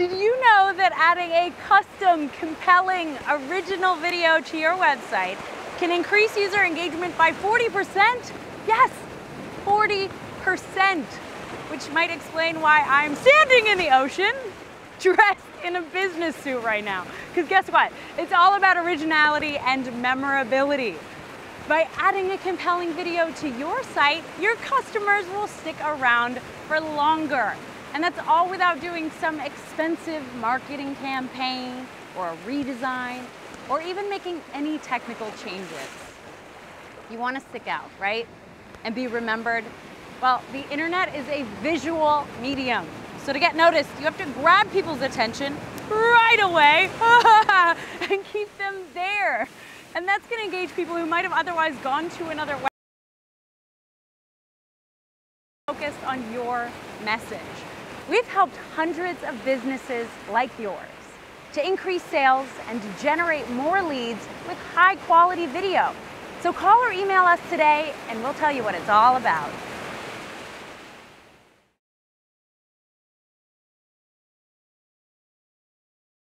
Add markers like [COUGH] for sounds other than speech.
Did you know that adding a custom, compelling, original video to your website can increase user engagement by 40%? Yes, 40%, which might explain why I'm standing in the ocean dressed in a business suit right now. Because guess what? It's all about originality and memorability. By adding a compelling video to your site, your customers will stick around for longer. And that's all without doing some expensive marketing campaign or a redesign or even making any technical changes. You want to stick out, right? And be remembered? Well, the internet is a visual medium. So to get noticed, you have to grab people's attention right away [LAUGHS] and keep them there. And that's going to engage people who might have otherwise gone to another website focused on your message. We've helped hundreds of businesses like yours to increase sales and to generate more leads with high quality video. So call or email us today and we'll tell you what it's all about.